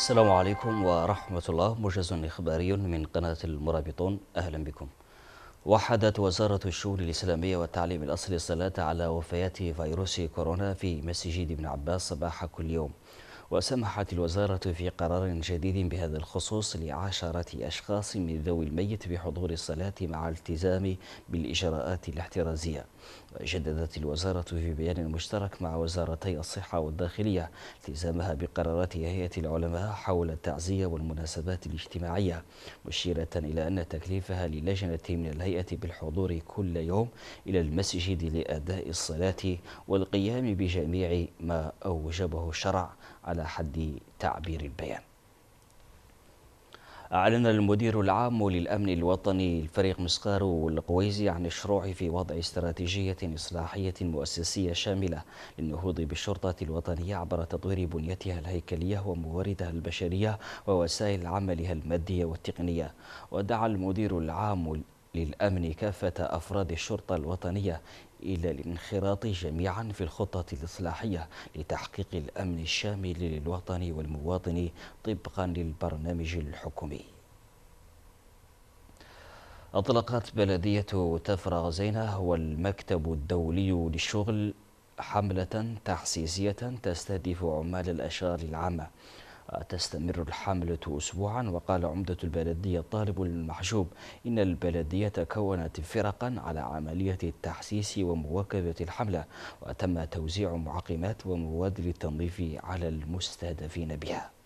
السلام عليكم ورحمة الله. موجز إخباري من قناة المرابطون. أهلا بكم. وحدت وزارة الشؤون الإسلامية والتعليم الأصلي الصلاة على وفيات فيروس كورونا في مسجد ابن عباس صباح كل يوم. وسمحت الوزارة في قرار جديد بهذا الخصوص لعشرة أشخاص من ذوي الميت بحضور الصلاة مع التزام بالإجراءات الاحترازية. وجددت الوزارة في بيان مشترك مع وزارتي الصحة والداخلية التزامها بقرارات هيئة العلماء حول التعزية والمناسبات الاجتماعية مشيرة إلى أن تكليفها للجنة من الهيئة بالحضور كل يوم إلى المسجد لأداء الصلاة والقيام بجميع ما أوجبه الشرع على حد تعبير البيان. أعلن المدير العام للأمن الوطني الفريق مسقار القويزي عن الشروع في وضع استراتيجية إصلاحية مؤسسية شاملة للنهوض بالشرطة الوطنية عبر تطوير بنيتها الهيكلية ومواردها البشرية ووسائل عملها المادية والتقنية. ودعا المدير العام للأمن كافة أفراد الشرطة الوطنية إلى الانخراط جميعا في الخطة الإصلاحية لتحقيق الأمن الشامل للوطن والمواطن طبقا للبرنامج الحكومي. أطلقت بلدية تفرغ زينة والمكتب الدولي للشغل حملة تحسيسية تستهدف عمال الأشغال العامة. تستمر الحملة أسبوعا. وقال عمدة البلدية الطالب المحجوب إن البلدية كونت فرقا على عملية التحسيس ومواكبة الحملة وتم توزيع معقمات ومواد للتنظيف على المستهدفين بها.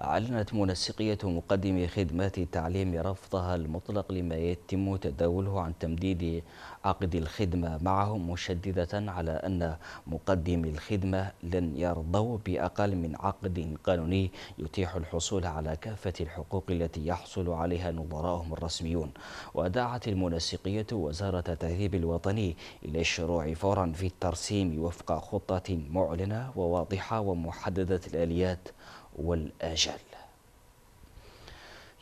أعلنت منسقية مقدمي خدمات التعليم رفضها المطلق لما يتم تداوله عن تمديد عقد الخدمة معهم مشددة على أن مقدمي الخدمة لن يرضوا بأقل من عقد قانوني يتيح الحصول على كافة الحقوق التي يحصل عليها نظرائهم الرسميون. ودعت المنسقية وزارة التهذيب الوطني إلى الشروع فورا في الترسيم وفق خطة معلنة وواضحة ومحددة الآليات. والآجال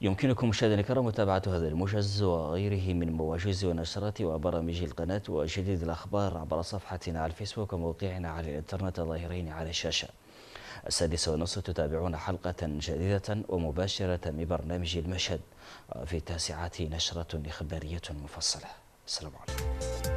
يمكنكم مشاهدينا الكرام متابعة هذا الموجز وغيره من مواجز ونشرات وبرامج القناة وجديد الأخبار عبر صفحتنا على الفيسبوك وموقعنا على الإنترنت ظاهرين على الشاشة. السادسة ونصف تتابعون حلقة جديدة ومباشرة من برنامج المشهد في التاسعة نشرة إخبارية مفصلة. السلام عليكم.